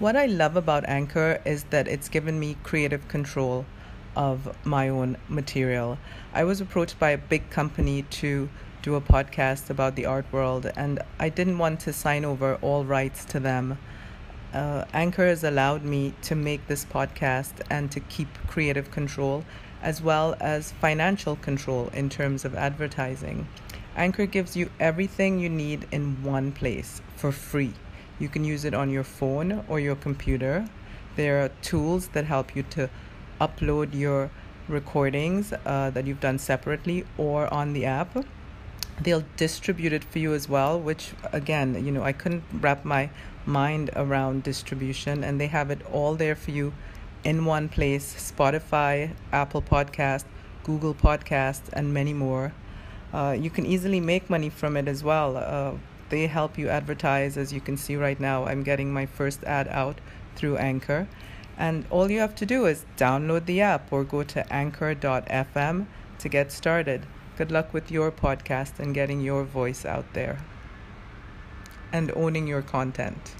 What I love about Anchor is that it's given me creative control of my own material. I was approached by a big company to do a podcast about the art world, and I didn't want to sign over all rights to them. Uh, Anchor has allowed me to make this podcast and to keep creative control as well as financial control in terms of advertising. Anchor gives you everything you need in one place for free. You can use it on your phone or your computer. There are tools that help you to upload your recordings uh, that you've done separately or on the app. They'll distribute it for you as well, which again, you know, I couldn't wrap my mind around distribution, and they have it all there for you in one place Spotify, Apple Podcast, Google Podcast, and many more. Uh, you can easily make money from it as well. Uh, they help you advertise. As you can see right now, I'm getting my first ad out through Anchor. And all you have to do is download the app or go to anchor.fm to get started. Good luck with your podcast and getting your voice out there and owning your content.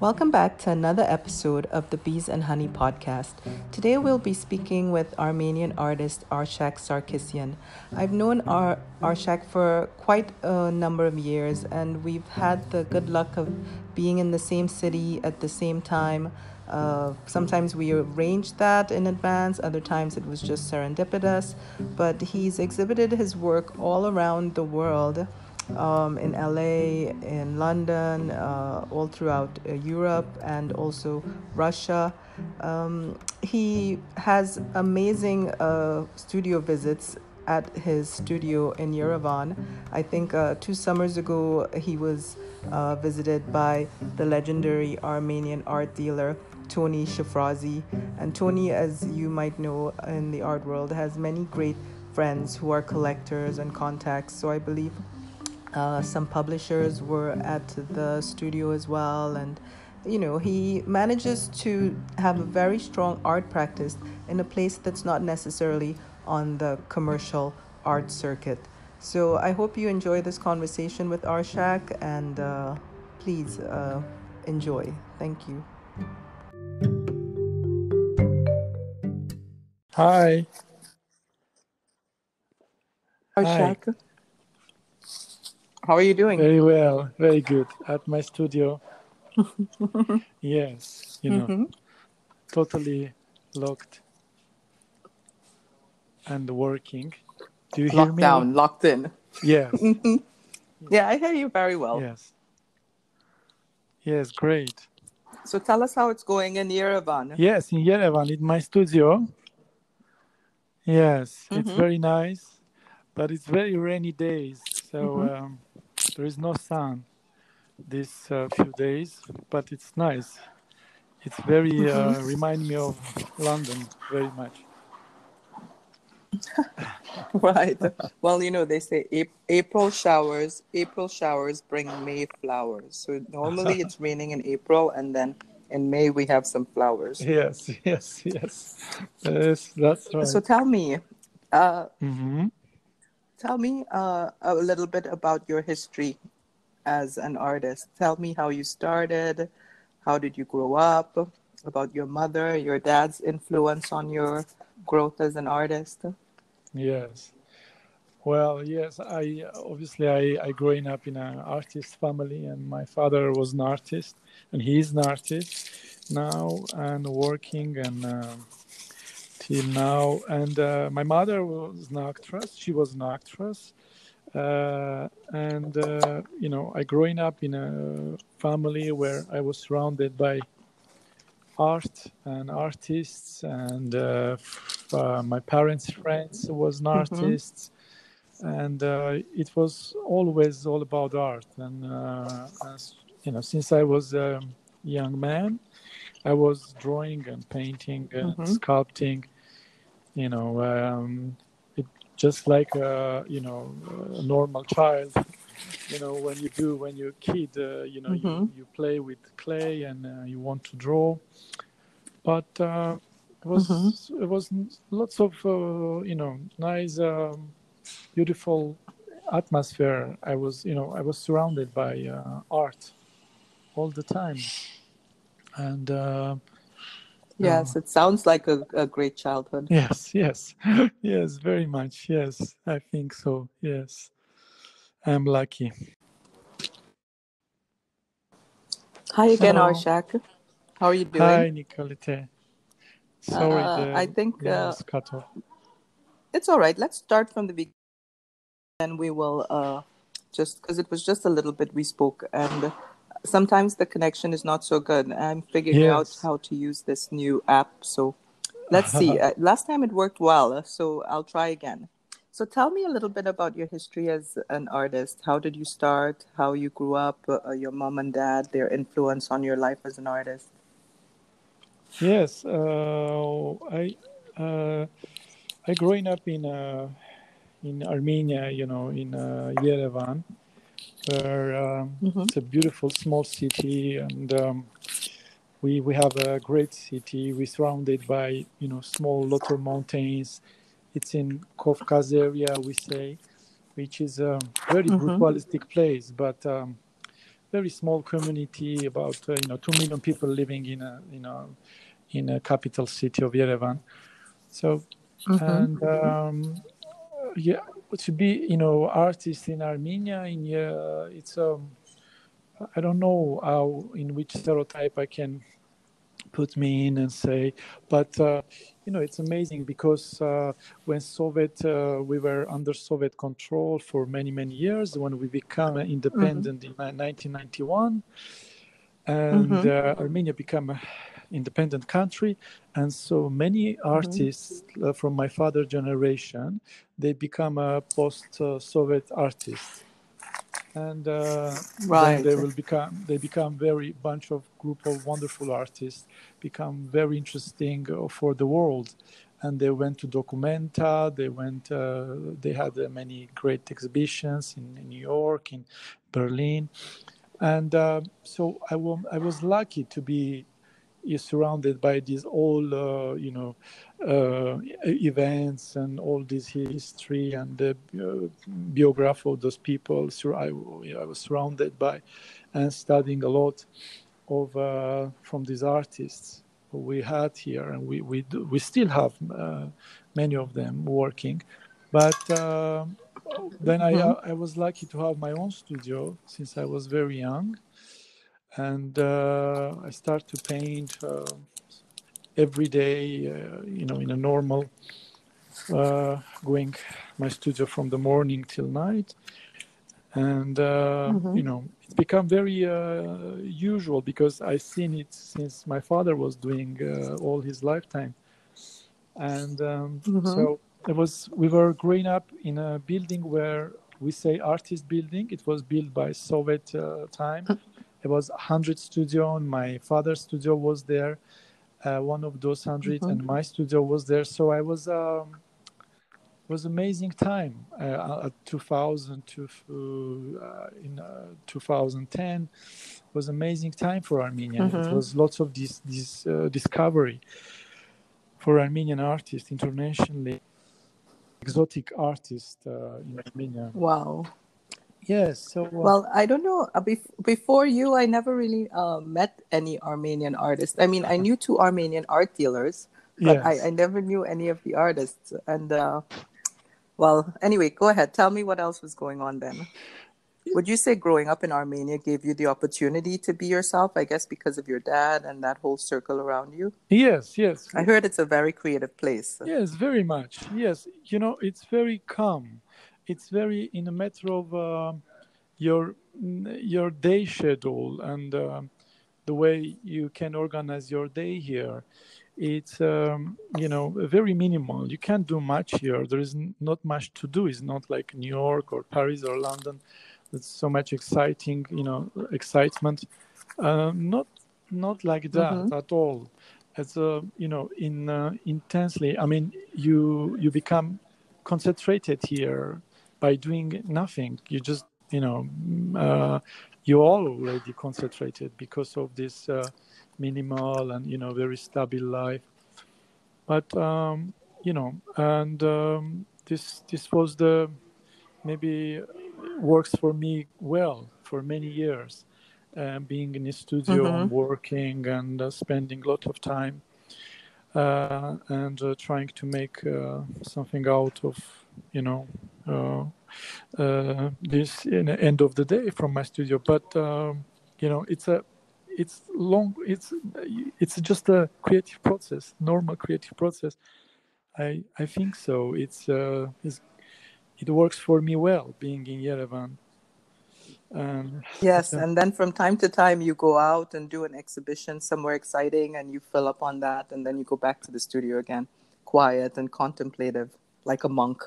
Welcome back to another episode of the Beez and Honey podcast. Today we'll be speaking with Armenian artist Arshak Sarkissian. I've known Ar- Arshak for quite a number of years, and we've had the good luck of being in the same city at the same time. Uh, sometimes we arranged that in advance, other times it was just serendipitous, but he's exhibited his work all around the world um, in LA, in London, uh, all throughout uh, Europe, and also Russia. Um, he has amazing uh, studio visits at his studio in Yerevan. I think uh, two summers ago he was uh, visited by the legendary Armenian art dealer Tony Shafrazi. And Tony, as you might know in the art world, has many great friends who are collectors and contacts. So I believe uh, some publishers were at the studio as well, and you know, he manages to have a very strong art practice in a place that's not necessarily on the commercial art circuit. So I hope you enjoy this conversation with Arshak and uh, please uh, enjoy. Thank you. Hi. Arshak. Hi. How are you doing? Very well, very good. At my studio. yes, you know, mm-hmm. totally locked and working. Do you locked hear me? down, locked in. Yes. yeah, I hear you very well. Yes. Yes, great. So tell us how it's going in Yerevan. Yes, in Yerevan, in my studio. Yes, mm-hmm. it's very nice, but it's very rainy days. So mm-hmm. um, there is no sun these uh, few days, but it's nice. It's very uh, mm-hmm. remind me of London very much. right. Well, you know they say April showers. April showers bring May flowers. So normally it's raining in April, and then in May we have some flowers. Yes, yes, yes. Yes, that's right. So tell me, uh, mm-hmm. Tell me uh, a little bit about your history as an artist. Tell me how you started, how did you grow up, about your mother, your dad's influence on your growth as an artist. Yes. Well, yes, I obviously I, I growing up in an artist family and my father was an artist and he is an artist now and working and um, till now. And uh, my mother was an actress. She was an actress. Uh, and, uh, you know, I growing up in a family where I was surrounded by art and artists and uh, f- uh, my parents' friends was an mm-hmm. artist. And uh, it was always all about art. And, as, you know, since I was a young man, I was drawing and painting and mm-hmm. sculpting you know um, it just like a you know a normal child you know when you do when you're a kid uh, you know mm-hmm. you, you play with clay and uh, you want to draw but uh, it was mm-hmm. it was lots of uh, you know nice um, beautiful atmosphere. I was, you know, I was surrounded by uh, art all the time, and yes, it sounds like a, a great childhood. Yes, yes, yes, very much. Yes, I think so. Yes, I'm lucky. Hi again, so, Arshak. How are you doing? Hi, Nicollette. Sorry, uh, the, I think uh, cut off. it's all right. Let's start from the beginning, and we will uh, just because it was just a little bit we spoke, and sometimes the connection is not so good. I'm figuring yes. out how to use this new app, so let's see. Uh, last time it worked well, so I'll try again. So tell me a little bit about your history as an artist. How did you start? How you grew up? Uh, your mom and dad, their influence on your life as an artist. Yes, uh, I uh, I growing up in uh, in Armenia, you know, in uh, Yerevan, where um, mm-hmm. it's a beautiful small city, and um, we we have a great city. We're surrounded by you know small little mountains it's in Kafkas area, we say, which is a very mm-hmm. brutalistic place, but um, very small community, about uh, you know two million people living in a you know in a capital city of Yerevan. So mm-hmm. and um, yeah, to be you know artist in Armenia, in uh, it's um, I don't know how in which stereotype I can put me in and say, but uh, you know, it's amazing because uh, when Soviet, uh, we were under Soviet control for many, many years. When we became independent mm-hmm. in 1991, and mm-hmm. uh, Armenia became an independent country, and so many mm-hmm. artists mm-hmm. from my father generation, they become a post-Soviet artist and uh, right. they will become they become very bunch of group of wonderful artists become very interesting uh, for the world and they went to documenta they went uh, they had uh, many great exhibitions in, in, new york in berlin and uh, so I, w- I was lucky to be is surrounded by these all uh, you know uh, events and all this history and the uh, biography of those people. So I, I, was surrounded by and studying a lot of uh, from these artists we had here, and we we do, we still have uh, many of them working, but. Uh, then I, mm-hmm. I was lucky to have my own studio since I was very young and uh, I start to paint uh, every day, uh, you know, in a normal, uh, going my studio from the morning till night, and uh, mm-hmm. you know, it's become very uh, usual because I've seen it since my father was doing all his lifetime, and um, mm-hmm. so it was. We were growing up in a building where we say artist building. It was built by Soviet time it was 100 studio and my father's studio was there uh, one of those 100 mm-hmm. and my studio was there so i was um, was amazing time uh, at 2000 to uh, in uh, 2010 was amazing time for armenia mm-hmm. it was lots of this this uh, discovery for armenian artists internationally exotic artists uh, in armenia wow Yes. So uh, well, I don't know. Uh, before you, I never really uh, met any Armenian artists. I mean, I knew two Armenian art dealers, but yes. I, I, never knew any of the artists. And uh, well, anyway, go ahead. Tell me what else was going on then. Would you say growing up in Armenia gave you the opportunity to be yourself? I guess because of your dad and that whole circle around you. Yes, yes. I heard it's a very creative place. Yes, very much. Yes, you know, it's very calm it's very in a matter of uh, your your day schedule and uh, the way you can organize your day here it's um, you know very minimal. You can't do much here. There is not much to do. It's not like new york or paris or london. It's so much exciting you know excitement. Uh, not not like that mm-hmm. at all. It's uh, you know in uh, intensely i mean you you become concentrated here by doing nothing you just you know uh, you're already concentrated because of this uh, minimal and you know very stable life but um, you know and um, this this was the maybe works for me well for many years. Uh, being in a studio Mhm. and working and uh, spending a lot of time uh, and uh, trying to make uh, something out of you know this in the end of the day from my studio but um, you know it's a it's long it's it's just a creative process normal creative process i i think so it's uh it's, it works for me well being in yerevan um, Yes, yeah. and then from time to time you go out and do an exhibition somewhere exciting and you fill up on that and then you go back to the studio again, quiet and contemplative, like a monk.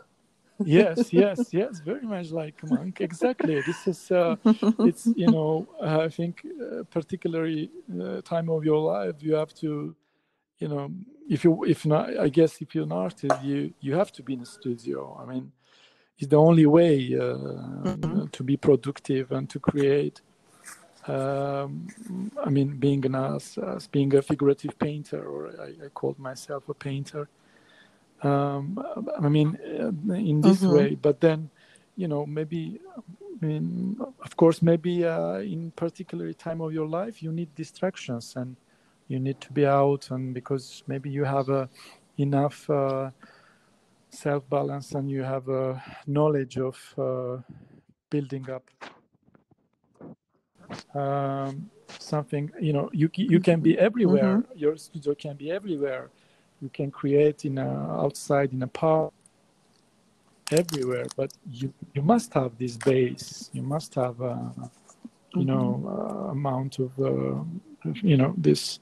Yes yes yes very much like monk exactly this is uh, it's you know i think uh, particularly uh, time of your life you have to you know if you if not i guess if you're an artist you you have to be in a studio i mean it's the only way uh, Mhm. to be productive and to create um, i mean being an as, as being a figurative painter or i, I called myself a painter um, i mean uh, in this Mhm. way but then you know maybe I mean, of course, maybe uh, in particular time of your life, you need distractions and you need to be out, and because maybe you have uh, enough uh, self balance and you have a knowledge of uh, building up um, something. You know, you you can be everywhere. Your studio can be everywhere. You can create in a, outside in a park everywhere but you you must have this base. You must have a, you know uh, amount of uh, you know this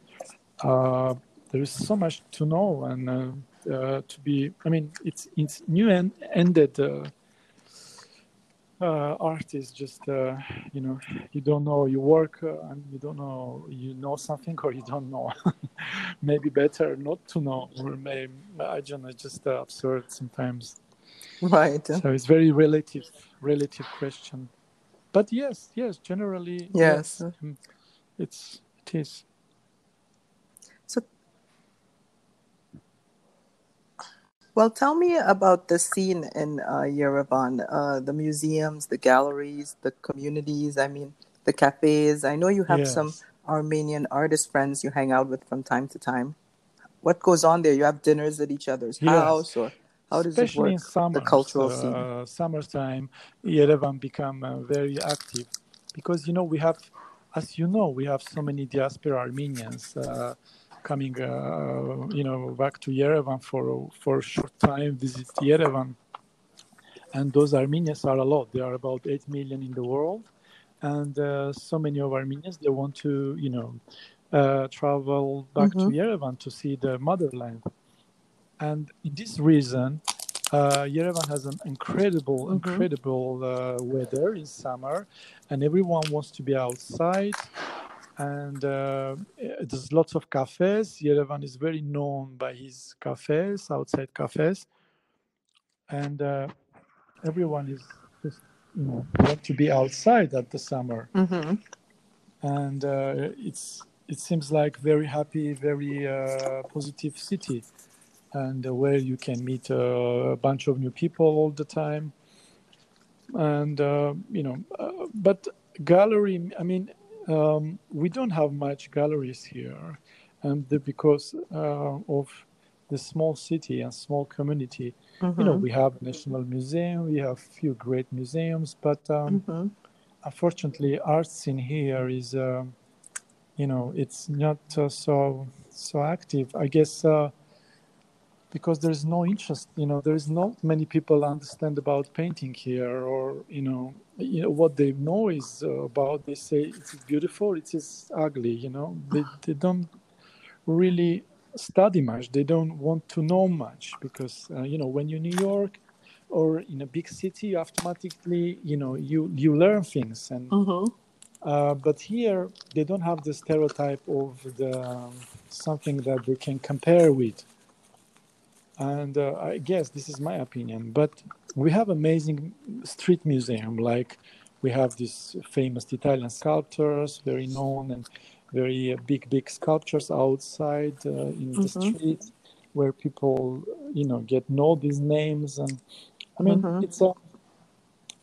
uh, there is so much to know and uh, uh, to be i mean it's it's new and ended uh, uh, art is just uh, you know you don't know you work uh, and you don't know you know something or you don't know maybe better not to know or maybe i don't know just uh, absurd sometimes Right. so it's very relative relative question but yes yes generally Yes. mm, it's it is So, well, tell me about the scene in uh, Yerevan, uh, the museums, the galleries, the communities. I mean, the cafes. I know you have some Armenian artist friends you hang out with from time to time. What goes on there? You have dinners at each other's Yes. house, or how does especially it in work? summer the cultural scene. uh, summertime yerevan become uh, very active because you know we have as you know we have so many diaspora armenians uh, coming uh, you know back to yerevan for for a short time visit yerevan and those armenians are a lot there are about 8 million in the world and uh, so many of armenians they want to you know uh, travel back to Mhm. yerevan to see the motherland and in this reason uh, Yerevan has an incredible, Mhm. incredible uh, weather in summer, and everyone wants to be outside. And uh, there's lots of cafes. Yerevan is very known by his cafes, outside cafes, and uh, everyone is just you know want to be outside at the summer Mm-hmm. and uh, it's it seems like very happy, very uh, positive city, and uh, where you can meet uh, a bunch of new people all the time, and uh, you know, uh, but gallery. I mean, um, we don't have much galleries here, and the, because uh, of the small city and small community, you know, Mhm. we have National Museum, we have few great museums, but um, Mhm. unfortunately art scene here is um, you know it's not uh, so so active i guess uh, because there's no interest you know there's not many people understand about painting here or you know you know what they know is uh, about they say it is beautiful it is ugly you know. They, they don't really study much. They don't want to know much because uh, you know when you're in new york or in a big city you automatically you know you you learn things and Mhm. uh, but here they don't have the stereotype of the um, something that they can compare with and uh, i guess this is my opinion but we have amazing street museum like we have these famous italian sculptors very known and very uh, big big sculptures outside uh, in the Mhm. street where people you know get know these names and i mean Mhm. it's a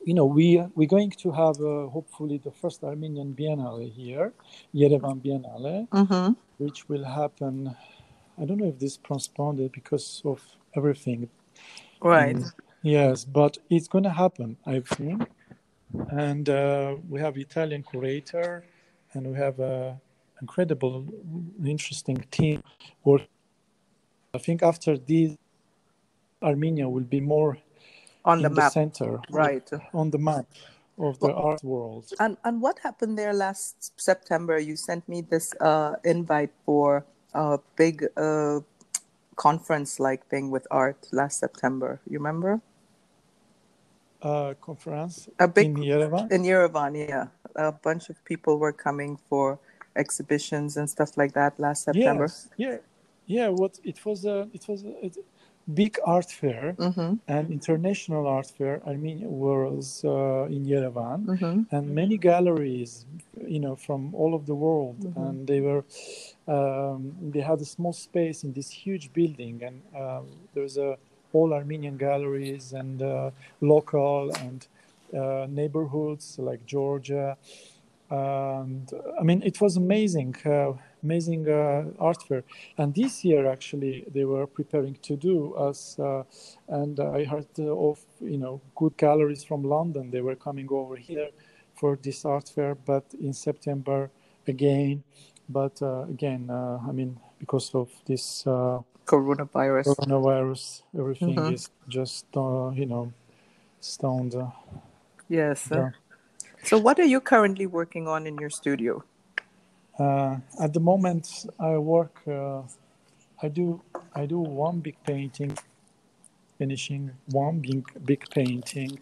you know, we we're going to have uh, hopefully the first Armenian Biennale here, Yerevan Biennale, Mm-hmm. which will happen. I don't know if this postponed because of everything. Right. Mm, yes, but it's going to happen, I think. And uh, we have Italian curator, and we have a incredible, interesting team. Work. I think after this, Armenia will be more On the map. center, Right. on the map of the art world. And and what happened there last September? You sent me this uh, invite for a big uh, conference like thing with art last September. You remember? Uh, conference A big in Yerevan. in Yerevan, yeah. A bunch of people were coming for exhibitions and stuff like that last September. Yes, yeah, yeah. What it was a it was a, it, big art fair, Mm-hmm. an international art fair. Armenia was uh, in Yerevan, Mm-hmm. and many galleries, you know, from all of the world, Mhm. and they were um, they had a small space in this huge building, and um, there's a all Armenian galleries and uh, local and uh, neighborhoods like Georgia. And I mean, it was amazing, uh, amazing uh, art fair. And this year, actually, they were preparing to do us. Uh, and I heard uh, of you know good galleries from London. They were coming over here for this art fair, but in September again. But uh, again, uh, I mean, because of this uh, Coronavirus. coronavirus, everything Mhm. is just uh, you know stoned. Uh, Yes. yeah. So, what are you currently working on in your studio? Uh, at the moment, I work. Uh, I do. I do one big painting, finishing one big big painting.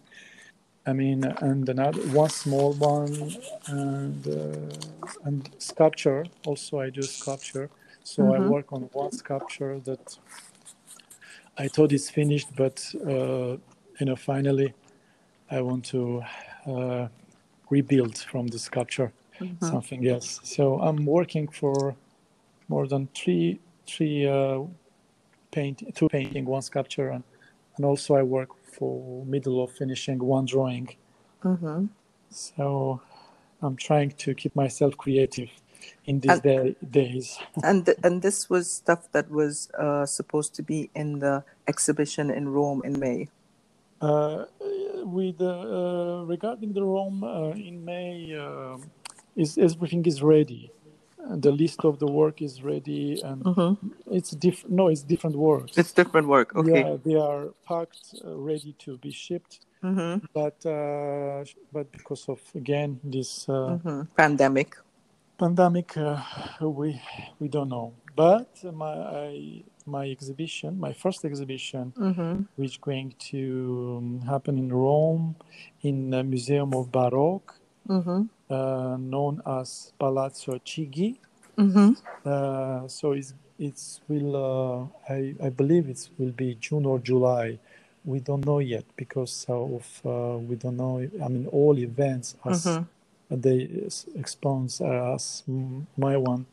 I mean, and another one small one, and uh, and sculpture. Also, I do sculpture. So I Mhm. work on one sculpture that I thought is finished, but uh, you know, finally, I want to uh, rebuild from the sculpture Mhm. something else. So I'm working for more than three three uh, paint two painting, one sculpture, and and also I work for middle of finishing one drawing. Mm-hmm. So I'm trying to keep myself creative in these And- day, days. And th- and this was stuff that was uh, supposed to be in the exhibition in Rome in May. Uh, with uh, uh, regarding the Rome uh, in May, uh, is everything is ready. And the list of the work is ready, and Mm-hmm. it's different. No, it's different work It's different work. Okay. Yeah, they are packed, uh, ready to be shipped, Mm-hmm. but uh, but because of again this uh, Mm-hmm. Pandemic. pandemic, uh, we we don't know. But my I, my exhibition, my first exhibition, Mm-hmm. which going to um, happen in Rome, in the Museum of Baroque, Mm-hmm. Uh, known as Palazzo Chigi. Mm-hmm. Uh, so it's it's will uh, I I believe it will be June or July. We don't know yet because of uh, we don't know. I mean, all events as Mm-hmm. they expose as my one.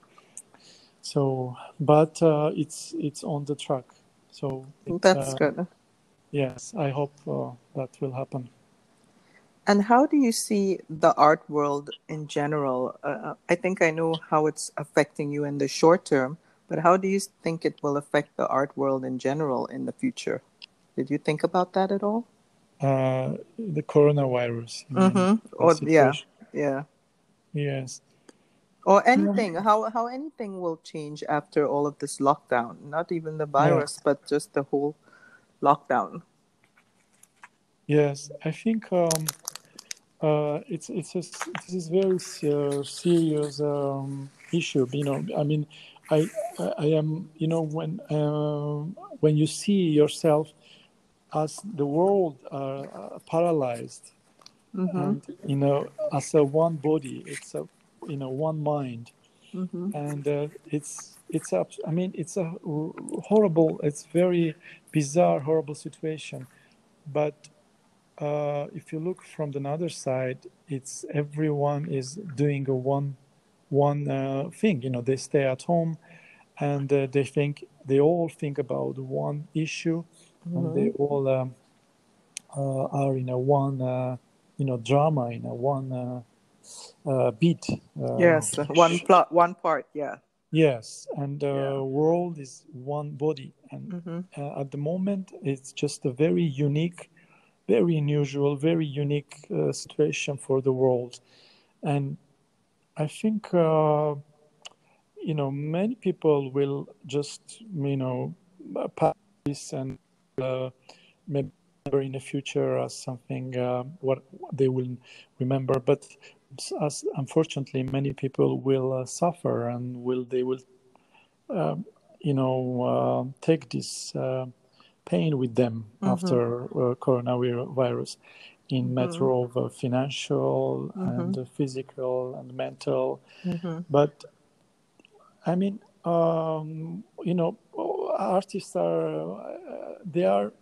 So, but uh, it's it's on the track. So it's, That's good. Yes, I hope uh, that will happen. And how do you see the art world in general? Uh, I think I know how it's affecting you in the short term, but how do you think it will affect the art world in general in the future? Did you think about that at all? Uh, the coronavirus. Mm-hmm. Or yeah, yeah. Yes. Or anything. How how anything will change after all of this lockdown? Not even the virus, but just the whole lockdown. Yes, I think um, uh, it's it's a, this is very uh, serious um, issue. You know, I mean, I I am you know when um when you see yourself as the world uh, uh, paralyzed Mm-hmm. and you know as a one body, it's a you know one mind, Mm-hmm. and uh, it's it's up. I mean, it's a horrible. It's very bizarre, horrible situation, but uh, if you look from the other side, it's everyone is doing a one one uh, thing. You know, they stay at home, and uh, they think they all think about one issue, and they all um, uh, are in a one uh, you know drama in a one uh, uh, beat. Uh, yes, one plot, one part. Yeah. Yes, and the yeah. world is one body, and mm-hmm. Uh, at the moment it's just a very unique, very unusual, very unique uh, situation for the world, and I think you know many people will just you know pass this and maybe in the future as something uh, what they will remember. But as unfortunately many people will uh, suffer and will they will um, you know uh, take this uh, pain with them mm-hmm. after uh, coronavirus in mm-hmm. matter of uh, financial mm-hmm. and physical and mental mm-hmm. but i mean um, you know artists are they are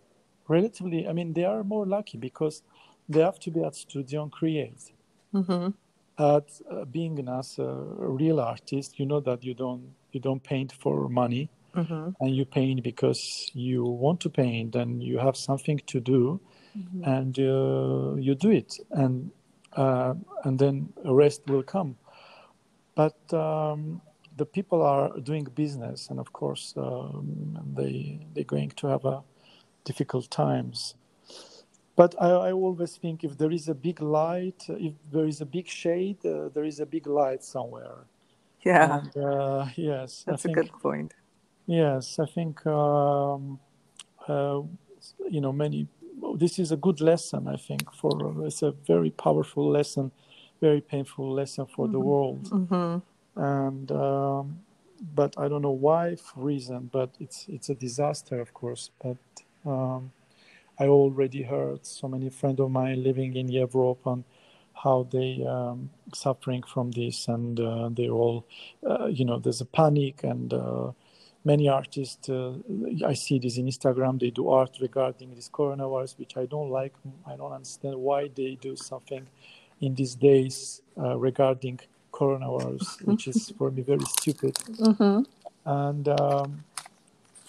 relatively, I mean, they are more lucky because they have to be at studio and create. Mm-hmm. At uh, being as a real artist, you know that you don't you don't paint for money, mm-hmm. and you paint because you want to paint and you have something to do, mm-hmm. and uh, you do it, and uh, and then the rest will come. But um, the people are doing business, and of course, um, they they're going to have a difficult times. But I, I, always think if there is a big light, if there is a big shade, uh, there is a big light somewhere. Yeah. And, uh, yes. That's a good point. Yes, I think um, uh, you know many. This is a good lesson. I think for it's a very powerful lesson, very painful lesson for mm-hmm. the world. Mm-hmm. And um, but I don't know why for reason, but it's it's a disaster, of course. But um, I already heard so many friends of mine living in Europe on how they um, suffering from this, and uh, they all, uh, you know, there's a panic, and uh, many artists. Uh, I see this in Instagram. They do art regarding this coronavirus, which I don't like. I don't understand why they do something in these days uh, regarding coronavirus, which is for me very stupid. Mm-hmm. And um,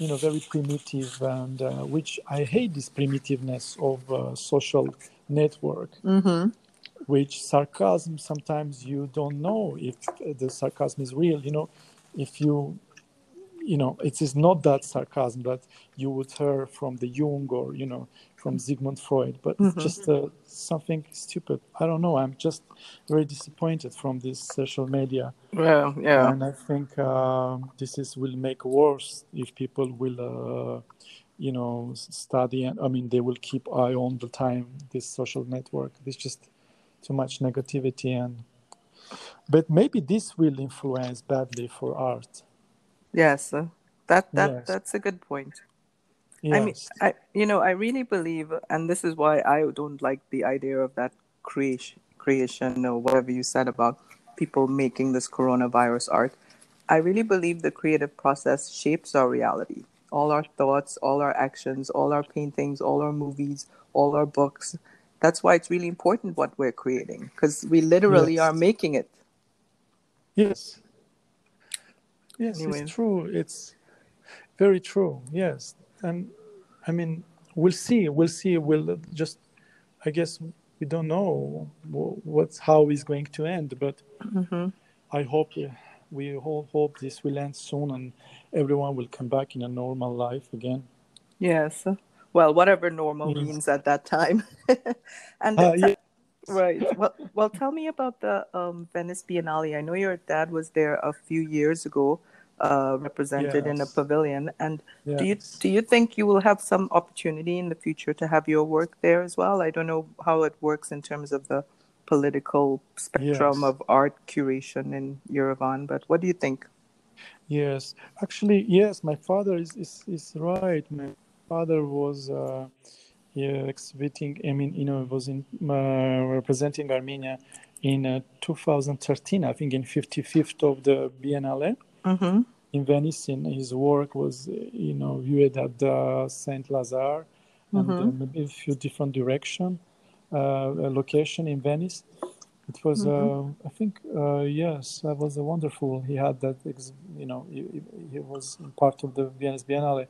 you know very primitive and uh, which i hate this primitiveness of uh, social network mm-hmm. which sarcasm sometimes you don't know if the sarcasm is real you know if you you know it is not that sarcasm that you would hear from the jung or you know from sigmund freud but mm-hmm. just uh, something stupid. I don't know. I'm just very disappointed from this social media. Well yeah. And i think uh, this is will make worse if people will uh, you know study and i mean they will keep eye on the time this social network. There's just too much negativity and but maybe this will influence badly for art Yes, uh, that that yes. that's a good point. Yes. I mean, I you know I really believe, and this is why I don't like the idea of that creation creation or whatever you said about people making this coronavirus art. I really believe the creative process shapes our reality. All our thoughts, all our actions, all our paintings, all our movies, all our books. That's why it's really important what we're creating because we literally yes. are making it. Yes, Yes, anyway. it's true. It's very true. Yes, and I mean, we'll see. We'll see. We'll just, I guess, we don't know what's how it's going to end, but mm-hmm. I hope we all hope this will end soon and everyone will come back in a normal life again. Yes. Well, whatever normal yes. means at that time. and uh, yeah. right. Well, well, tell me about the um, Venice Biennale. I know your dad was there a few years ago uh, represented yes. in a pavilion. And yes. do you do you think you will have some opportunity in the future to have your work there as well? I don't know how it works in terms of the political spectrum yes. of art curation in Yerevan, but what do you think? Yes, actually, yes, my father is is, is right. My father was. Uh, yeah, exhibiting. I mean, you know, was in uh, representing Armenia in uh, 2013. I think in 55th of the Biennale. Mm-hmm. In Venice, in his work was, you know, viewed at the Saint Lazare and mm-hmm. uh, maybe a few different direction, uh, location in Venice. It was, mm-hmm. uh, I think, uh, yes, that was a wonderful. He had that, ex- you know, he, he, was part of the Venice Biennale.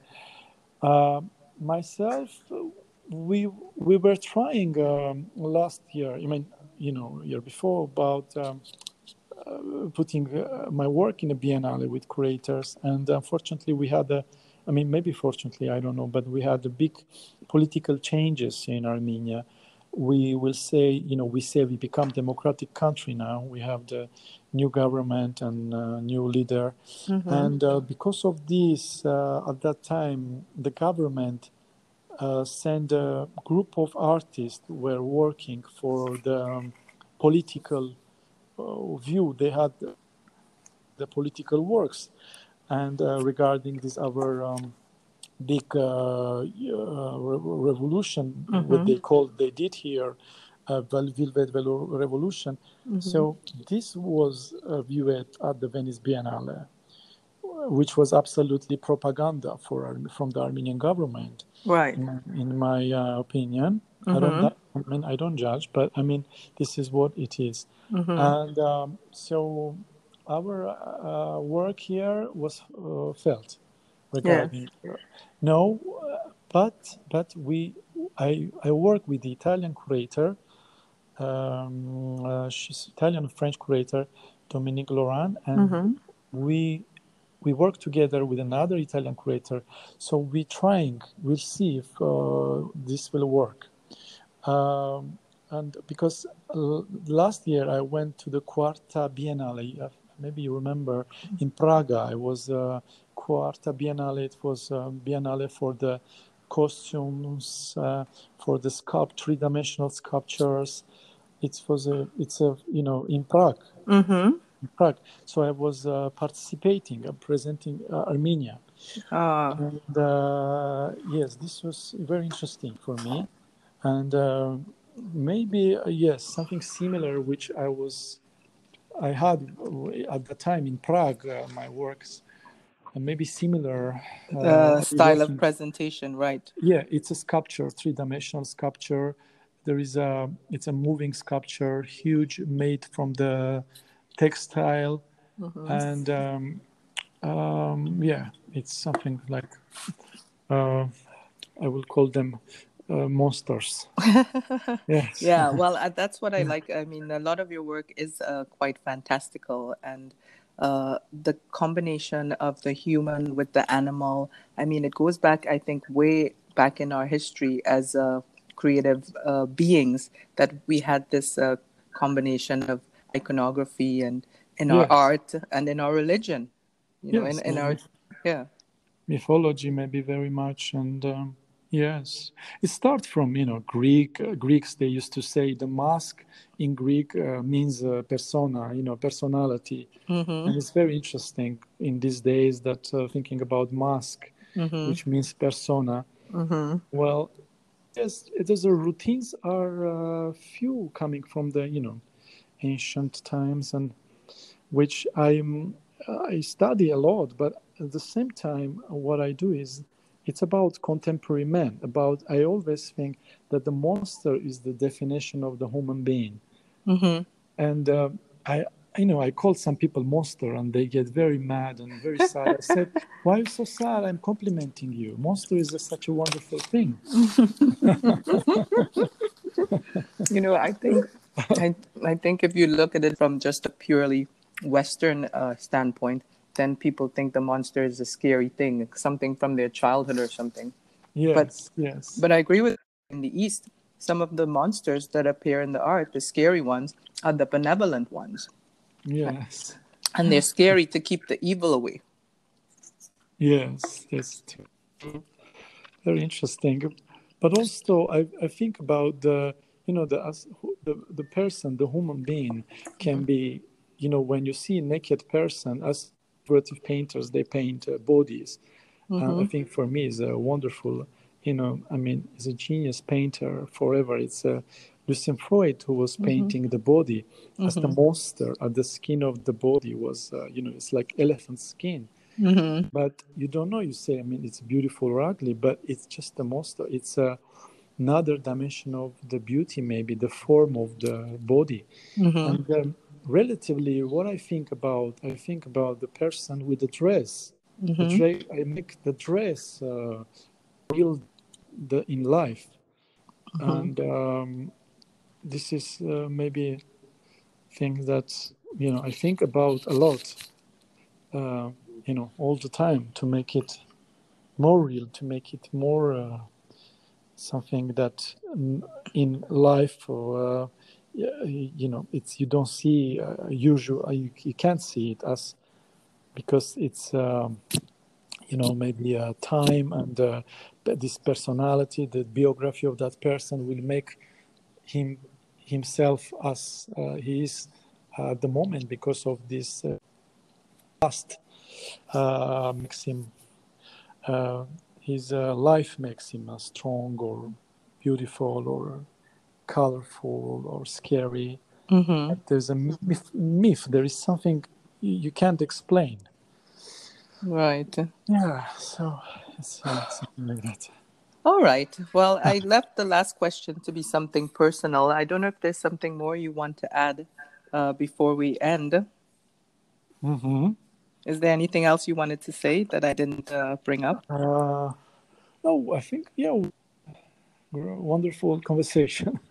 Uh, myself, we we were trying um, last year. I mean, you know, year before about um, uh, putting uh, my work in a biennale with curators, and unfortunately, we had a. I mean, maybe fortunately, I don't know, but we had a big political changes in Armenia. We will say, you know, we say we become democratic country now. We have the new government and uh, new leader, mm-hmm. and uh, because of this, uh, at that time, the government uh, sent a group of artists were working for the um, political view. They had the political works, and uh, regarding this our um, big uh, uh, re- revolution, mm-hmm. what they called they did here. Uh, Velvet Revolution. Mm-hmm. So this was viewed at the Venice Biennale which was absolutely propaganda for from the Armenian government. Right. In, in my uh, opinion, mm-hmm. I don't. I mean, I don't judge, but I mean, this is what it is. Mm-hmm. And um, so, our uh, work here was uh, felt regarding. Yes. No, but but we, I I work with the Italian curator. Um, uh, she's Italian French curator, Dominique Laurent, and mm-hmm. we we work together with another Italian curator. So we're trying, we'll see if uh, this will work. Um, and because uh, last year I went to the Quarta Biennale, uh, maybe you remember, in Praga. I was uh, Quarta Biennale. It was a Biennale for the costumes, uh, for the sculpt, three-dimensional sculptures. It was a, it's a, you know, in Prague. Mm-hmm in Prague. So I was uh, participating, uh, presenting uh, Armenia. Ah. And uh, yes, this was very interesting for me. And uh, maybe, uh, yes, something similar, which I was, I had at the time in Prague, my works. And maybe similar style of presentation, right? Yeah, it's a sculpture, three-dimensional sculpture. There is a, it's a moving sculpture, huge, made from the textile, mm-hmm. and um, um, yeah, it's something like uh, I will call them uh, monsters. yes. Yeah, well, uh, that's what I like. I mean, a lot of your work is uh, quite fantastical, and uh, the combination of the human with the animal. I mean, it goes back, I think, way back in our history as uh, creative beings that we had this combination of iconography and in yes. our art and in our religion you know in, in our yeah mythology maybe very much and um, yes it starts from you know greek uh, greeks they used to say the mask in greek uh, means uh, persona you know personality mm-hmm. and it's very interesting in these days that uh, thinking about mask mm-hmm. which means persona mm-hmm. well yes the routines are uh, few coming from the you know ancient times and which I'm I study a lot, but at the same time, what I do is it's about contemporary man. About I always think that the monster is the definition of the human being, mm-hmm. and uh, I. You know, I call some people monster and they get very mad and very sad. I said, Why are you so sad? I'm complimenting you. Monster is a, such a wonderful thing. you know, I think I, I think if you look at it from just a purely Western uh, standpoint, then people think the monster is a scary thing, something from their childhood or something. Yes, but, yes. But I agree with in the East, some of the monsters that appear in the art, the scary ones, are the benevolent ones. Yes. And they're scary to keep the evil away. Yes, that's very interesting. But also, I, I think about the you know the the, the person the human being can mm-hmm. be you know when you see a naked person as figurative painters they paint uh, bodies mm-hmm. uh, i mm-hmm. think for me is a wonderful you know i mean is a genius painter forever it's uh, Lucian Freud who was mm-hmm. painting mm-hmm. the body as the mm-hmm. monster and the skin of the body was uh, you know it's like elephant skin but you don't know you say i mean it's beautiful or ugly but it's just a monster it's a another dimension of the beauty, maybe the form of the body. Mm-hmm. And um, relatively, what I think about, I think about the person with the dress. Mm-hmm. The I make the dress uh, real the, in life. mm-hmm. and um, this is uh, maybe thing that you know I think about a lot, uh, you know, all the time to make it more real, to make it more uh, something that in life or uh, you know it's you don't see uh, usual you, you can't see it as because it's um, you know maybe a time and uh, this personality the biography of that person will make him himself as uh, he is at the moment because of this uh, past uh, makes him uh, his uh, life makes him strong or beautiful or colorful or scary mm-hmm. there's a myth, myth there is something you, can't explain Right. Yeah, so it's uh, something like that. All right. Well, I left the last question to be something personal. I don't know if there's something more you want to add uh, before we end. Mm-hmm. Is there anything else you wanted to say that I didn't uh, bring up? Uh, no, I think, yeah, wonderful conversation.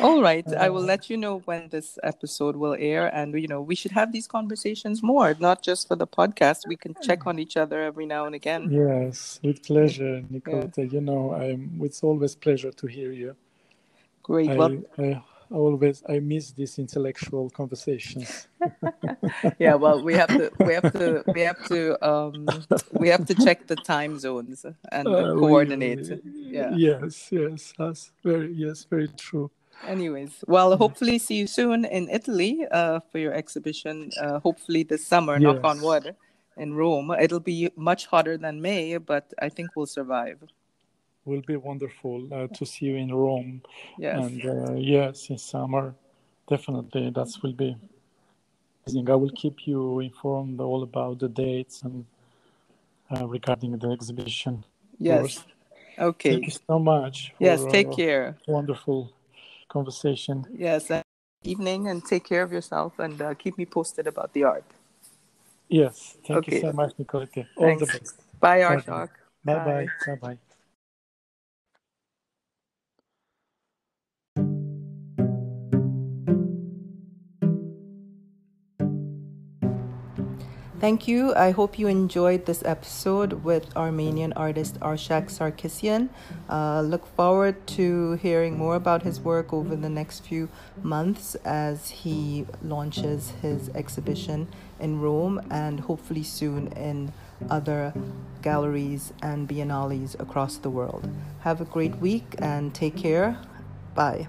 All right, I will uh, let you know when this episode will air, and you know we should have these conversations more, not just for the podcast. We can check on each other every now and again. Yes, with pleasure, Nicoletta. Yeah. You know, I'm. It's always pleasure to hear you. Great. I, well, I, always I miss these intellectual conversations. yeah, well, we have to we have to we have to um, we have to check the time zones and uh, coordinate. We, yeah. Yes, yes, that's very yes, very true. Anyways, well, hopefully see you soon in Italy uh, for your exhibition. Uh, hopefully this summer, yes. knock on wood, in Rome. It'll be much hotter than May, but I think we'll survive will be wonderful uh, to see you in Rome. Yes. And uh, yes, in summer, definitely that will be amazing. I will keep you informed all about the dates and uh, regarding the exhibition. Yes. Okay. Thank you so much. Yes. Take care. Wonderful conversation. Yes. evening and take care of yourself and uh, keep me posted about the art. Yes. Thank okay. you so much, Nicollette. All Thanks. the best. Bye, Arshak. Bye bye. Bye bye. Thank you. I hope you enjoyed this episode with Armenian artist Arshak Sarkissian. Uh, look forward to hearing more about his work over the next few months as he launches his exhibition in Rome and hopefully soon in other galleries and biennales across the world. Have a great week and take care. Bye.